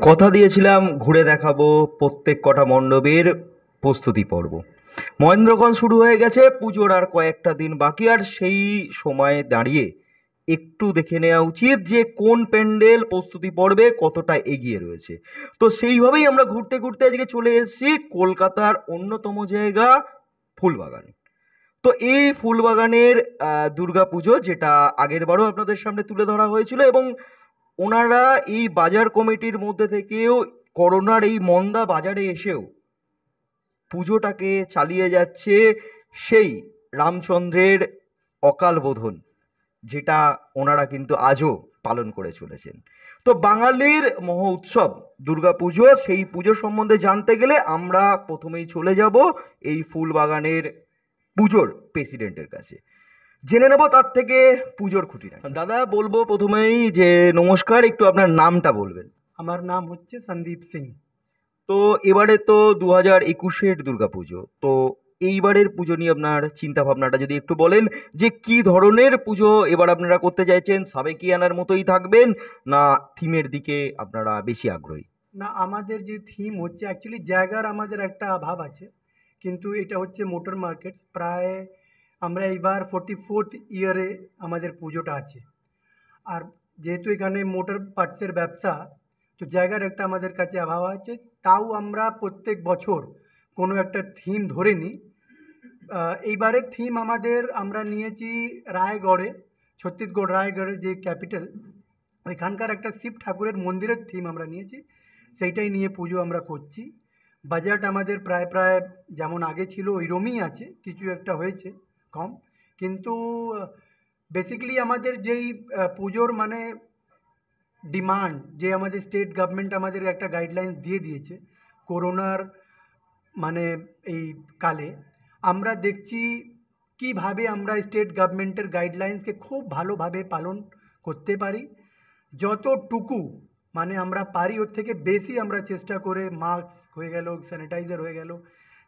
কথা দিয়েছিলাম, ঘুরে দেখাবো প্রত্যেক কটা মণ্ডপের প্রস্তুতি পর্ব। মহেন্দ্রগঞ্জ শুরু হয়ে গেছে, পুজোর আর কয়েকটা দিন বাকি, আর সেই সময়ে দাঁড়িয়ে একটু দেখে নেওয়া উচিত যে কোন প্যান্ডেল প্রস্তুতি পর্বে কতটা এগিয়ে রয়েছে। তো সেইভাবেই আমরা ঘুরতে ঘুরতে আজকে চলে এসেছি কলকাতার অন্যতম জায়গা, ফুলবাগান। তো এই ফুলবাগানের দুর্গা পুজো যেটা আগের বারও আপনাদের সামনে তুলে ধরা হয়েছিল এবং ওনারা এই বাজার কমিটির মধ্যে থেকেও করোনার এই মন্দা বাজারে এসেও পুজোটাকে চালিয়ে যাচ্ছে সেই রামচন্দ্রের অকাল বোধন, যেটা ওনারা কিন্তু আজও পালন করে চলেছেন। তো বাঙালির মহ উৎসব, দুর্গা পুজো, সেই পুজো সম্বন্ধে জানতে গেলে আমরা প্রথমেই চলে যাব এই ফুলবাগানের পুজোর প্রেসিডেন্টের কাছে। জেনে নেব তার থেকে পুজোর খুঁটি দাদা বলব প্রথমেই যে নমস্কার একটু আপনার নামটা বলবেন। আমার নাম হচ্ছে সন্দীপ সিং। তো এবারে তো দু হাজার একুশের দুর্গা পুজো তো এইবারের পুজো নিয়ে আপনার চিন্তা ভাবনাটা যদি একটু বলেন যে কি ধরনের পুজো এবার আপনারা করতে চাইছেন সাবেকি আনার মতোই থাকবেন না থিমের দিকে আপনারা বেশি আগ্রহী? না আমাদের যে থিম হচ্ছে অ্যাকচুয়ালি জায়গার আমাদের একটা অভাব আছে কিন্তু এটা হচ্ছে মোটর মার্কেট প্রায় আমরা এইবার ফোর্টি ফোর্থ ইয়ারে আমাদের পুজোটা আছে। আর যেহেতু এখানে মোটর পার্টসের ব্যবসা, তো জায়গার একটা আমাদের কাছে অভাব আছে। তাও আমরা প্রত্যেক বছর কোনো একটা থিম ধরে নিই এইবারের থিম আমাদের আমরা নিয়েছি রায়গড়ে, ছত্তিশগড় রায়গড়ের যে ক্যাপিটাল ওইখানকার একটা শিব ঠাকুরের মন্দিরের থিম আমরা নিয়েছি। সেইটাই নিয়ে পুজো আমরা করছি। বাজেট আমাদের প্রায় প্রায় যেমন আগে ছিল, ওইরমই আছে। কিছু একটা হয়েছে। কম। কিন্তু বেসিক্যালি আমাদের যেই পুজোর মানে ডিমান্ড যে আমাদের স্টেট গভর্নমেন্ট আমাদের একটা গাইডলাইন দিয়ে দিয়েছে করোনার মানে এই কালে, আমরা দেখছি কীভাবে আমরা স্টেট গভর্নমেন্টের গাইডলাইন্সকে খুব ভালোভাবে পালন করতে পারি। যতটুকু মানে আমরা পারি, ওর থেকে বেশি আমরা চেষ্টা করে মাস্ক হয়ে গেল স্যানিটাইজার হয়ে গেল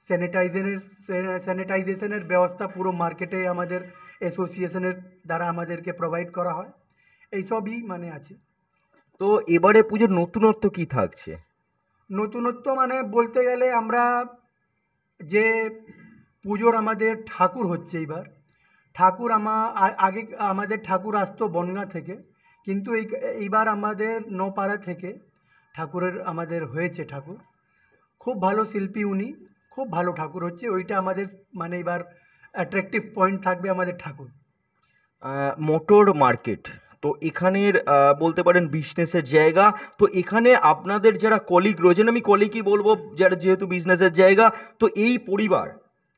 স্যানিটাইজারের স্যানিটাইজেশনের ব্যবস্থা পুরো মার্কেটে আমাদের অ্যাসোসিয়েশনের দ্বারা আমাদেরকে প্রোভাইড করা হয়। এইসবই মানে আছে। তো এবারে পুজোর নতুনত্ব কি থাকছে? নতুনত্ব মানে বলতে গেলে আমরা যে পুজোর আমাদের ঠাকুর হচ্ছে এইবার ঠাকুর আমা আগে আমাদের ঠাকুর আসতো বনগাঁ থেকে কিন্তু এই এইবার আমাদের নপাড়া থেকে ঠাকুরের আমাদের হয়েছে ঠাকুর। খুব ভালো শিল্পী উনি খুব ভালো ঠাকুর হচ্ছে ওইটা আমাদের মানে এবার অ্যাট্রাকটিভ পয়েন্ট থাকবে আমাদের ঠাকুর। মোটর মার্কেট তো এখানের বলতে পারেন বিজনেসের জায়গা তো এখানে আপনাদের যারা কলিগ রয়েছেন আমি কলিগই বলব যারা যেহেতু বিজনেসের জায়গা তো এই পরিবার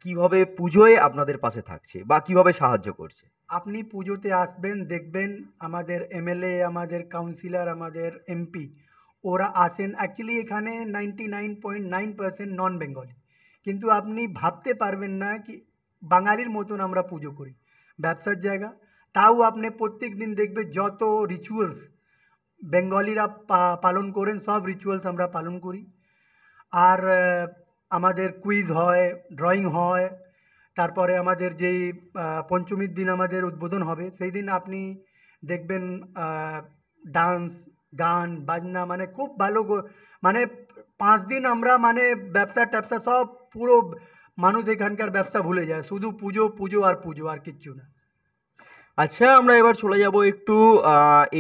কীভাবে পুজোয় আপনাদের পাশে থাকছে বা কীভাবে সাহায্য করছে? আপনি পুজোতে আসবেন দেখবেন আমাদের এমএলএ আমাদের কাউন্সিলর আমাদের এমপি ওরা আসেন। অ্যাকচুয়ালি এখানে ninety nine point nine percent non Bengali কিন্তু আপনি ভাবতে পারবেন না কি বাঙালির মতন আমরা পুজো করি। ব্যবসার জায়গা। তাও আপনি প্রত্যেক দিন দেখবে যত রিচুয়ালস বেঙ্গলিরা পালন করেন, সব রিচুয়ালস আমরা পালন করি। আর আমাদের কুইজ হয় ড্রয়িং হয়। তারপরে আমাদের যেই পঞ্চমীর দিন আমাদের উদ্বোধন হবে, সেই দিন আপনি দেখবেন ডান্স গান, বাজনা মানে খুব ভালো মানে পাঁচ দিন আমরা মানে ব্যবসা ট্যাবসা সব পুরো মানুষ এখানকার ব্যবসা ভুলে যায়। শুধু পুজো পুজো আর পুজো আর কিচ্ছু না। আচ্ছা আমরা এবার চলে যাব একটু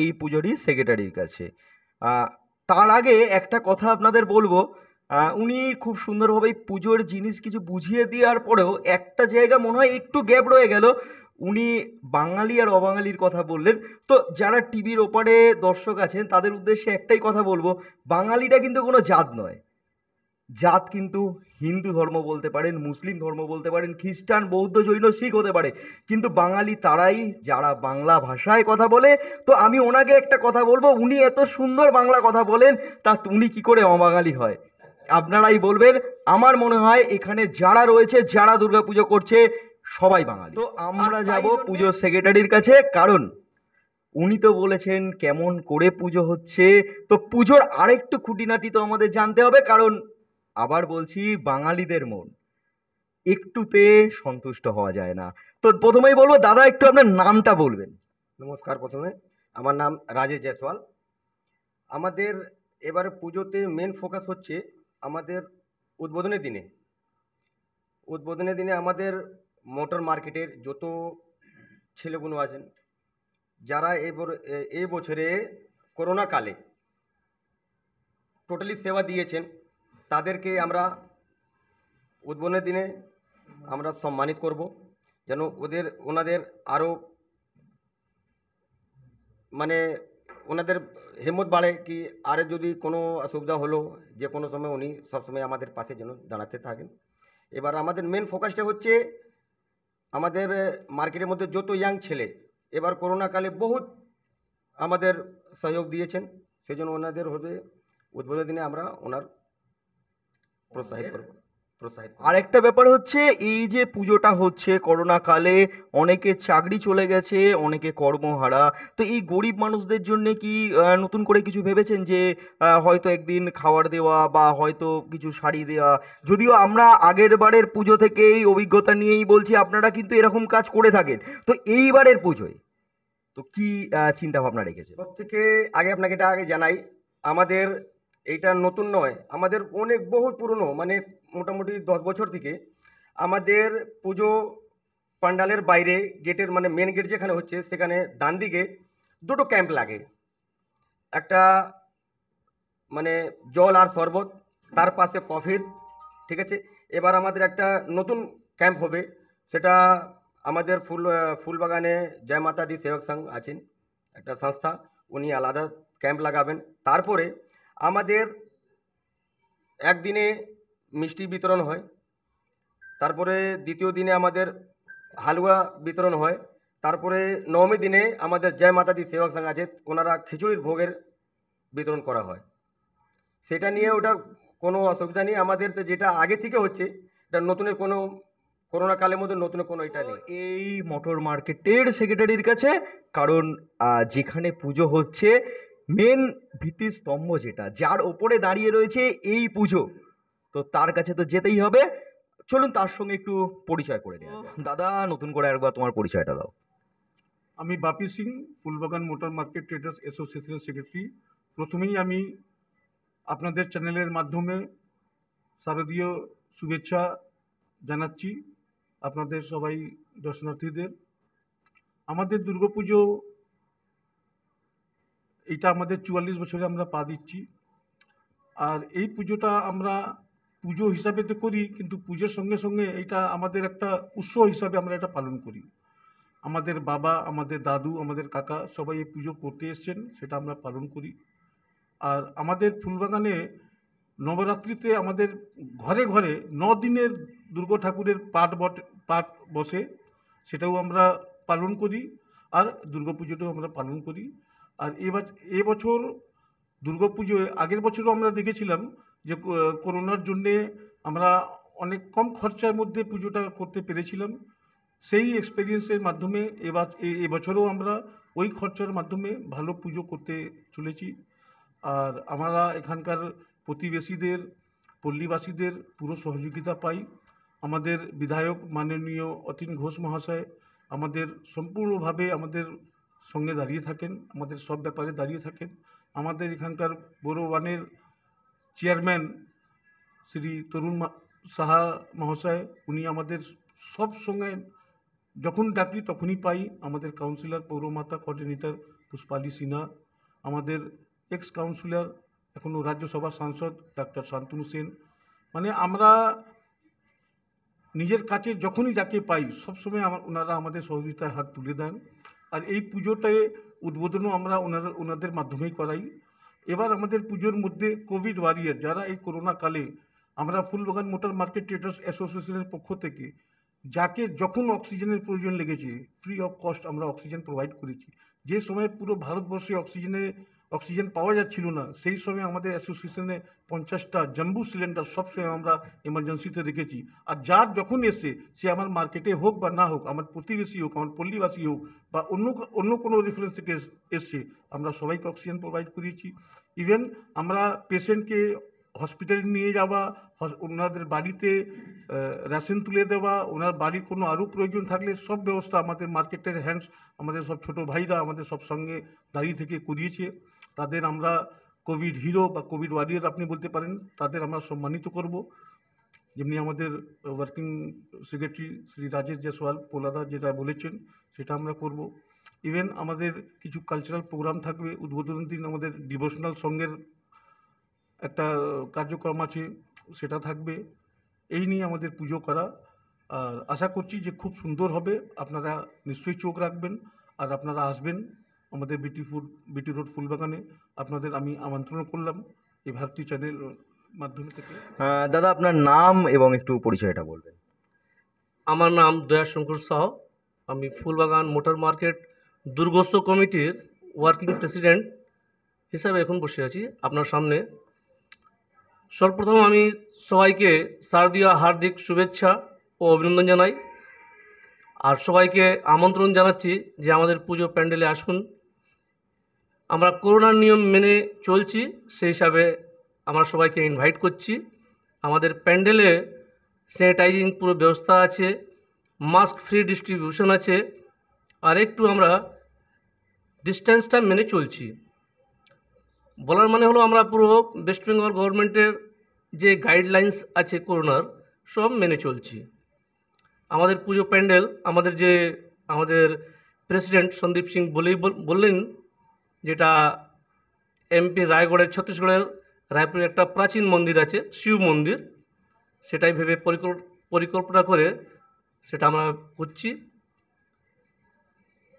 এই পুজোরই সেক্রেটারির কাছে। তার আগে একটা কথা আপনাদের বলব। উনি খুব সুন্দরভাবে পুজোর জিনিস কিছু বুঝিয়ে দেওয়ার পরেও একটা জায়গা মনে হয় একটু গ্যাপ রয়ে গেল। উনি বাঙালি আর অবাঙালির কথা বললেন। তো যারা টিভির ওপারে দর্শক আছেন, তাদের উদ্দেশ্যে একটাই কথা বলব, বাঙালিটা কিন্তু কোনো জাত নয়। জাত কিন্তু হিন্দু ধর্ম বলতে পারেন মুসলিম ধর্ম বলতে পারেন খ্রিস্টান বৌদ্ধ জৈন শিখ হতে পারে। কিন্তু বাঙালি তারাই যারা বাংলা ভাষায় কথা বলে তো আমি ওনাকে একটা কথা বলব উনি এত সুন্দর বাংলা কথা বলেন তা উনি কি করে অবাঙালি হয়? আপনারাই বলবেন আমার মনে হয় এখানে যারা রয়েছে যারা দুর্গাপুজো করছে সবাই বাঙালি। তো আমরা যাব পুজোর সেক্রেটারির কাছে কারণ উনি তো বলেছেন কেমন করে পুজো হচ্ছে। তো পুজোর আরেকটু খুঁটিনাটি তো আমাদের জানতে হবে কারণ আবার বলছি বাঙালিদের মন। একটুতে সন্তুষ্ট হওয়া যায় না। তো প্রথমেই বলব, দাদা একটু আপনার নামটা বলবেন। নমস্কার প্রথমে। আমার নাম রাজেশ জয়সওয়াল। আমাদের এবারে পুজোতে মেন ফোকাস হচ্ছে আমাদের উদ্বোধনের দিনে। উদ্বোধনের দিনে আমাদের মোটর মার্কেটের যত ছেলেগুলো আছেন, যারা এবার এই বছরে করোনা কালে টোটালি সেবা দিয়েছেন তাদেরকে আমরা উদ্বোধনের দিনে আমরা সম্মানিত করব, যেন ওদের, ওনাদের আরও মানে ওনাদের হিম্মত বাড়ে কি আরে যদি কোনো অসুবিধা হলো যে কোনো সময় উনি সবসময় আমাদের পাশে যেন দাঁড়াতে থাকেন। এবার আমাদের মেন ফোকাসটা হচ্ছে আমাদের মার্কেটের মধ্যে যত ইয়াং ছেলে, এবার করোনাকালে বহুত আমাদের সহযোগ দিয়েছেন। সেই জন্য ওনাদের হতে উদ্বোধনের দিনে আমরা ওনার প্রোৎসাহিত করব প্রোৎসাহিত। আরেকটা ব্যাপার হচ্ছে এই যে পুজোটা হচ্ছে করোনা কালে অনেকে চাকরি চলে গেছে অনেকে কর্মহারা। তো এই গরিব মানুষদের জন্য কি নতুন করে কিছু ভেবেছেন যে হয়তো একদিন খাবার দেওয়া বা হয়তো কিছু শাড়ি দেওয়া? যদিও আমরা আগের বারের পুজো থেকেই অভিজ্ঞতা নিয়েই বলছি আপনারা কিন্তু এরকম কাজ করে থাকেন। তো এইবারের পুজোয় তো কি চিন্তা ভাবনা রেখেছে সব থেকে আগে আপনাকে এটা আগে জানাই আমাদের এইটা নতুন নয়। আমাদের অনেক বহু পুরনো মানে মোটামুটি দশ বছর থেকে আমাদের পুজো পান্ডালের বাইরে গেটের মানে মেন গেট যেখানে হচ্ছে, সেখানে ডান দিকে দুটো ক্যাম্প লাগে। একটা মানে জল আর শরবত, তার পাশে কফির ঠিক আছে? এবার আমাদের একটা নতুন ক্যাম্প হবে, সেটা আমাদের ফুল ফুলবাগানে জয় মাতা দি সেবক সংঘ আছেন, একটা সংস্থা, উনি আলাদা ক্যাম্প লাগাবেন। তারপরে আমাদের একদিনে মিষ্টি বিতরণ হয়, তারপরে দ্বিতীয় দিনে আমাদের হালুয়া বিতরণ হয়, তারপরে নবমী দিনে আমাদের জয় মাতা দি সেবক সংঘ আছে, ওনারা খিচুড়ির ভোগের বিতরণ করা হয়। সেটা নিয়ে ওটা কোনো অসুবিধা নেই, আমাদের তো যেটা আগে থেকে হচ্ছে, এটা নতুনের কোনো, করোনা কালের মধ্যে নতুন কোনো এটা নেই। এই মোটর মার্কেটের সেক্রেটারির কাছে, কারণ যেখানে পুজো হচ্ছে মেন ভিত্তিস্তম্ভ যেটা যার ওপরে দাঁড়িয়ে রয়েছে এই পুজো। তো তার কাছে তো যেতেই হবে। চলুন তার সঙ্গে একটু পরিচয় করে যাক। দাদা নতুন করে একবার তোমার পরিচয়টা দাও। আমি Bapi Singh Phoolbagan motor market traders অ্যাসোসিয়েশনের সেক্রেটারি। প্রথমেই আমি আপনাদের চ্যানেলের মাধ্যমে শারদীয় শুভেচ্ছা জানাচ্ছি আপনাদের সবাই দর্শনার্থীদের। আমাদের দুর্গাপুজো এটা আমাদের চুয়াল্লিশ বছরে আমরা পা দিচ্ছি। আর এই পুজোটা আমরা পুজো হিসাবে তো করি, কিন্তু পুজোর সঙ্গে সঙ্গে এটা আমাদের একটা উৎসব হিসাবে আমরা এটা পালন করি। আমাদের বাবা, আমাদের দাদু, আমাদের কাকা সবাই এই পুজো করতে এসছেন, সেটা আমরা পালন করি। আর আমাদের ফুলবাগানে নবরাত্রিতে আমাদের ঘরে ঘরে ন দিনের দুর্গা ঠাকুরের পাঠ বট পাঠ বসে, সেটাও আমরা পালন করি। আর দুর্গাপুজোটাও আমরা পালন করি। আর এবছর দুর্গাপুজোয় আগের বছরও আমরা দেখেছিলাম যে করোনার জন্যে আমরা অনেক কম খরচার মধ্যে পুজোটা করতে পেরেছিলাম। সেই এক্সপেরিয়েন্সের মাধ্যমে এবার এবছরও আমরা ওই খরচার মাধ্যমে ভালো পুজো করতে চলেছি। আর আমরা এখানকার প্রতিবেশীদের, পল্লীবাসীদের পুরো সহযোগিতা পাই। আমাদের বিধায়ক মাননীয় অতীন ঘোষ মহাশয় আমাদের সম্পূর্ণভাবে আমাদের সঙ্গে দাঁড়িয়ে থাকেন, আমাদের সব ব্যাপারে দাঁড়িয়ে থাকেন। আমাদের এখানকার ওয়ানের চেয়ারম্যান শ্রী তরুণ সাহা মহাশয়, উনি আমাদের সব সঙ্গে যখন ডাকি তখনই পাই। আমাদের কাউন্সিলর পৌরমাতা কোঅর্ডিনেটর পুষ্পালী সিনহা, আমাদের এক্স কাউন্সিলর এখনও রাজ্যসভার সাংসদ ডাক্তার শান্তনু সেন। মানে আমরা নিজের কাছে যখনই যাকে পাই, সবসময় আমার ওনারা আমাদের সহযোগিতায় হাত তুলে দেন। আর এই পুজোটায় উদ্বোধনও আমরা ওনারা, ওনাদের মাধ্যমেই করাই। এবার আমাদের পুজোর মধ্যে কোভিড ওয়ারিয়ার যারা এই করোনাকালে আমরা ফুলবাগান মোটর মার্কেট ট্রেডার্স অ্যাসোসিয়েশনের পক্ষ থেকে যাকে যখন অক্সিজেনের প্রয়োজন লেগেছে ফ্রি অফ কস্ট আমরা অক্সিজেন প্রোভাইড করেছি। যে সময় পুরো ভারতবর্ষে অক্সিজেনে অক্সিজেন পাওয়া যাচ্ছিল না। সেই সময় আমাদের অ্যাসোসিয়েশনে পঞ্চাশটা জাম্বু সিলিন্ডার সবসময় আমরা এমার্জেন্সিতে রেখেছি। আর যার যখন এসে, সে আমার মার্কেটে হোক বা না হোক, আমার প্রতিবেশী হোক, আমার পল্লীবাসী হোক বা অন্য অন্য কোনো রেফারেন্স থেকে এস- এসছে, আমরা সবাইকে অক্সিজেন প্রোভাইড করিয়েছি। ইভেন আমরা পেশেন্টকে হসপিটালে নিয়ে যাওয়া ওনাদের বাড়িতে রেশন তুলে দেওয়া, ওনার বাড়ির কোনো আরও প্রয়োজন থাকলে সব ব্যবস্থা আমাদের মার্কেটের হ্যান্ডস আমাদের সব ছোট ভাইরা আমাদের সব সঙ্গে দাঁড়িয়ে থেকে করিয়েছে। তাদের আমরা কোভিড হিরো বা কোভিড ওয়ারিয়ার আপনি বলতে পারেন, তাদের আমরা সম্মানিত করব। যেমনি আমাদের ওয়ার্কিং সেক্রেটারি শ্রী রাজেশ জয়সওয়াল, পোলাদা যেটা বলেছেন, সেটা আমরা করব। ইভেন আমাদের কিছু কালচারাল প্রোগ্রাম থাকবে উদ্বোধনের দিন আমাদের ডিভোশনাল সঙ্গের একটা কার্যক্রম আছে, সেটা থাকবে। এই নিয়ে আমাদের পুজো করা, আর আশা করছি যে খুব সুন্দর হবে। আপনারা নিশ্চয়ই চোখ রাখবেন, আর আপনারা আসবেন। আমাদের বিটি ফুড বিটি রোড ফুলবাগানে আপনাদের আমি আমন্ত্রণ করলাম। এই ভারতী চ্যানেল মাধ্যমে থেকে। দাদা আপনার নাম এবং একটু পরিচয়টা বলবেন। আমার নাম দয়াশঙ্কর সাহ। আমি ফুলবাগান মোটর মার্কেট দুর্গস্ব কমিটির ওয়ার্কিং প্রেসিডেন্ট হিসাবে এখন বসে আছি আপনার সামনে। সর্বপ্রথম আমি সবাইকে শারদীয় হার্দিক শুভেচ্ছা ও অভিনন্দন জানাই। আর সবাইকে আমন্ত্রণ জানাচ্ছি যে আমাদের পুজো প্যান্ডেলে আসুন। আমরা করোনার নিয়ম মেনে চলছি, সেই হিসাবে আমরা সবাইকে ইনভাইট করছি। আমাদের প্যান্ডেলে স্যানিটাইজিং পুরো ব্যবস্থা আছে মাস্ক ফ্রি ডিস্ট্রিবিউশন আছে, আর একটু আমরা ডিস্টেন্সটা মেনে চলছি। বলার মানে হলো আমরা পুরো ওয়েস্ট বেঙ্গল গভর্নমেন্টের যে গাইডলাইন্স আছে করোনার, সব মেনে চলছি। আমাদের পুজো প্যান্ডেল, আমাদের যে আমাদের প্রেসিডেন্ট সন্দীপ সিং বলেই বল- বললেন যেটা এমপি রায়গড়ের, ছত্তিশগড়ের রায়পুরে একটা প্রাচীন মন্দির আছে, শিব মন্দির। সেটাই ভেবে পরিকল্প, পরিকল্পনা করে সেটা আমরা করছি।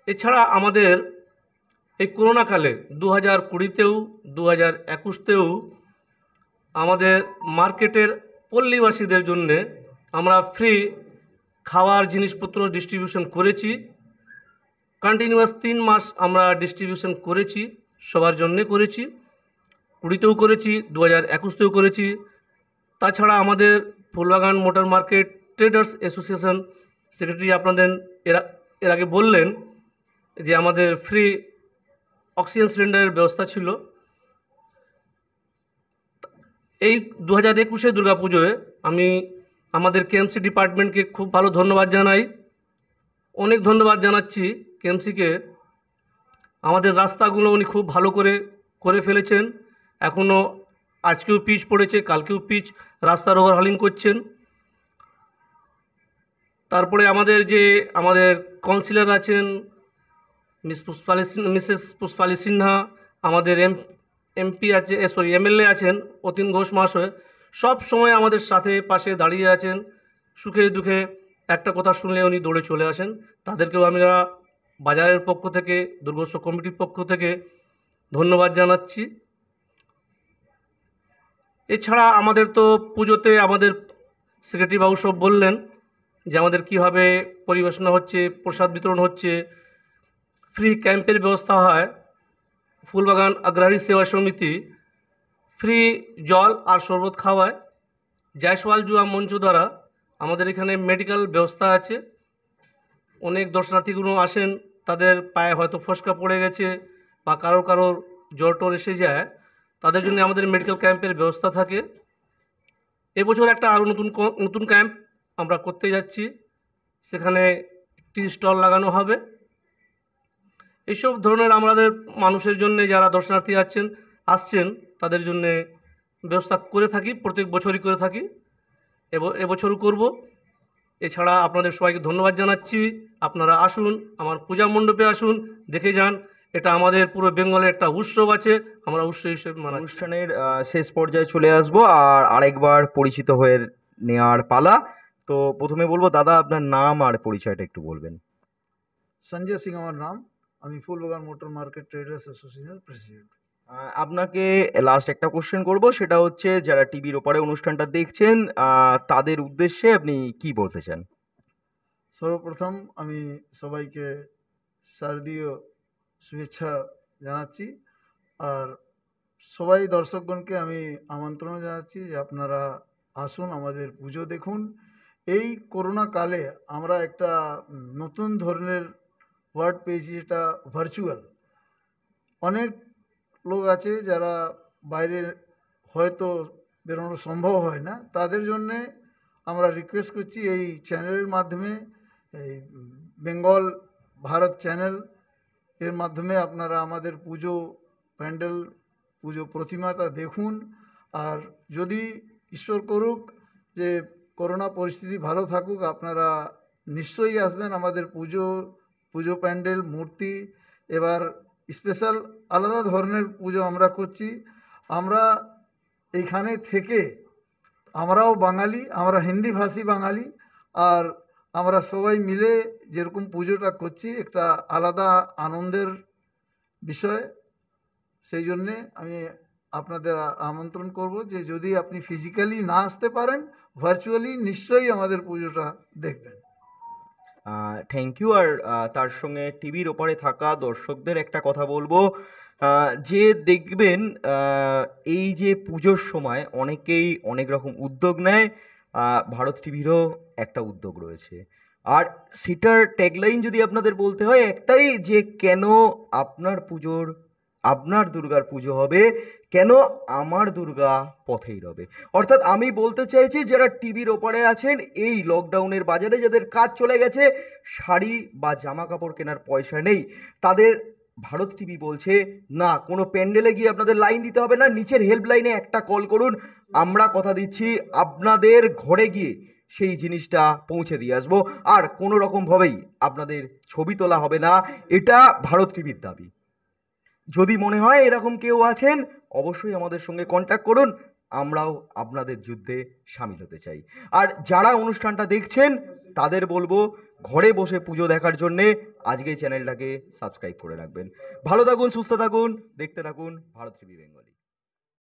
এছাড়া আমাদের এই করোনাকালে দু হাজার কুড়িতেও দু হাজার একুশতেও আমাদের মার্কেটের পল্লীবাসীদের জন্যে আমরা ফ্রি খাওয়ার জিনিসপত্র ডিস্ট্রিবিউশন করেছি। কন্টিনিউয়াস তিন মাস আমরা ডিস্ট্রিবিউশন করেছি, সবার জন্যে করেছি, কুড়িতেও করেছি দু হাজার একুশতেও করেছি। তাছাড়া আমাদের Phoolbagan motor market traders association secretary আপনাদের এর এর আগে বললেন যে আমাদের ফ্রি অক্সিজেন সিলিন্ডারের ব্যবস্থা ছিল। এই দু হাজার একুশে দুর্গা পুজোয় আমি আমাদের কেএমসি ডিপার্টমেন্টকে খুব ভালো ধন্যবাদ জানাই। অনেক ধন্যবাদ জানাচ্ছি। কেএমসিকে আমাদের রাস্তাগুলো উনি খুব ভালো করে করে ফেলেছেন। এখনও আজকেও পিচ পড়েছে, কালকেও পিচ, রাস্তার ওভারহলিং করছেন। তারপরে আমাদের যে আমাদের কাউন্সিলর আছেন, মিস পুষ্পালি মিসেস পুষ্পালি সিনহা, আমাদের এম, এমপি আছে সরি এমএলএ আছেন, অতীন ঘোষ মহাশয়, সব সময় আমাদের সাথে পাশে দাঁড়িয়ে আছেন। সুখে দুঃখে একটা কথা শুনলে উনি দৌড়ে চলে আসেন। তাদেরকেও আমরা বাজারের পক্ষ থেকে, দুর্গোৎসব কমিটির পক্ষ থেকে ধন্যবাদ জানাচ্ছি। এছাড়া আমাদের তো পুজোতে আমাদের সেক্রেটারি বাবু সব বললেন যে আমাদের কীভাবে পরিবেশনা হচ্ছে, প্রসাদ বিতরণ হচ্ছে ফ্রি ক্যাম্পের ব্যবস্থা হয়, ফুলবাগান আগ্রারী সেবা সমিতি ফ্রি জল আর শরবত খাওয়ায়, জয়সওয়াল জুয়া মঞ্চ দ্বারা আমাদের এখানে মেডিকেল ব্যবস্থা আছে। অনেক দর্শনার্থীগুলো আসেন, তাদের পায়ে হয়তো ফসকা পড়ে গেছে বা কারোর কারোর জ্বর টর এসে যায়, তাদের জন্য আমাদের মেডিকেল ক্যাম্পের ব্যবস্থা থাকে। এবছর একটা আরও নতুন নতুন ক্যাম্প আমরা করতে যাচ্ছি, সেখানে টি স্টল লাগানো হবে। এইসব ধরনের আমাদের মানুষের জন্য যারা দর্শনার্থী আছেন, আসছেন, তাদের জন্যে ব্যবস্থা করে থাকি, প্রত্যেক বছরই করে থাকি। এবছরও করব। এছাড়া আপনাদের সবাইকে ধন্যবাদ জানাচ্ছি। আপনারা আসুন আমার পূজা মণ্ডপে আসুন দেখে যান। এটা আমাদের পুরো বেঙ্গলের একটা উৎসব আছে আমরা উৎসব হিসেবে মানে অনুষ্ঠানের শেষ পর্যায়ে চলে আসব আর আরেকবার পরিচিত হয়ে নেওয়ার পালা। তো প্রথমে বলব দাদা আপনার নাম আর পরিচয়টা একটু বলবেন। সঞ্জয় সিং আমার নাম। আমি ফুলবাগান মোটর মার্কেট ট্রেডার্স অ্যাসোসিয়েশনের প্রেসিডেন্ট। আপনাকে লাস্ট একটা কোশ্চেন করব। সেটা হচ্ছে, যারা টিভির ওপরে অনুষ্ঠানটা দেখছেন তাদের উদ্দেশ্যে আপনি কি বলতে চান? সর্বপ্রথম আমি সবাইকে শারদীয় শুভেচ্ছা জানাচ্ছি। আর সবাই দর্শকগণকে আমি আমন্ত্রণ জানাচ্ছি যে আপনারা আসুন, আমাদের পুজো দেখুন। এই করোনা কালে আমরা একটা নতুন ধরনের ওয়ার্ড পেয়েছি যেটা ভার্চুয়াল অনেক লোক আছে যারা বাইরে হয়তো বেরোনো সম্ভব হয় না, তাদের জন্যে আমরা রিকোয়েস্ট করছি এই চ্যানেলের মাধ্যমে, এই বেঙ্গল ভারত চ্যানেল এর মাধ্যমে আপনারা আমাদের পুজো প্যান্ডেল, পুজো প্রতিমাটা দেখুন। আর যদি ঈশ্বর করুক যে করোনা পরিস্থিতি ভালো থাকুক, আপনারা নিশ্চয়ই আসবেন আমাদের পুজো পুজো প্যান্ডেল, মূর্তি। এবার স্পেশাল আলাদা ধরনের পুজো আমরা করছি। আমরা এইখানে থেকে আমরাও বাঙালি, আমরা হিন্দিভাষী বাঙালি, আর আমরা সবাই মিলে যেরকম পুজোটা করছি, একটা আলাদা আনন্দের বিষয়। সেই জন্যে আমি আপনাদের আমন্ত্রণ করব যে যদি আপনি ফিজিক্যালি না আসতে পারেন ভার্চুয়ালি নিশ্চয়ই আমাদের পুজোটা দেখবেন। থ্যাংক ইউ আর তার সঙ্গে টিভির ওপারে থাকা দর্শকদের একটা কথা বলব। যে দেখবেন এই যে পুজোর সময় অনেকেই অনেক রকম উদ্যোগ নেয় ভারত টিভিরও একটা উদ্যোগ রয়েছে। আর সেটার ট্যাগলাইন যদি আপনাদের বলতে হয়, একটাই যে কেন আপনার পুজোর আপনার দুর্গার পুজো হবে, কেন আমার দুর্গা পথেই রবে? অর্থাৎ আমি বলতে চাইছি, যারা টিভির ওপারে আছেন, এই লকডাউনের বাজারে যাদের কাজ চলে গেছে, শাড়ি বা জামা কাপড় কেনার পয়সা নেই। তাদের ভারত টিভি বলছে, না, কোনো প্যান্ডেলে গিয়ে আপনাদের লাইন দিতে হবে না, নিচের হেল্পলাইনে একটা কল করুন, আমরা কথা দিচ্ছি, আপনাদের ঘরে গিয়ে সেই জিনিসটা পৌঁছে দিয়ে আসব। আর কোনো রকমভাবেই আপনাদের ছবি তোলা হবে না, এটা ভারত টিভির দাবি। যদি মনে হয় এরকম কেউ আছেন, অবশ্যই আমাদের সঙ্গে কন্ট্যাক্ট করুন, আমরাও আপনাদের যুদ্ধে সামিল হতে চাই। আর যারা অনুষ্ঠানটা দেখছেন, তাদের বলব ঘরে বসে পুজো দেখার জন্যে আজকে চ্যানেলটাকে সাবস্ক্রাইব করে রাখবেন। ভালো থাকুন, সুস্থ থাকুন, দেখতে থাকুন, ভারত টিভি বেঙ্গলি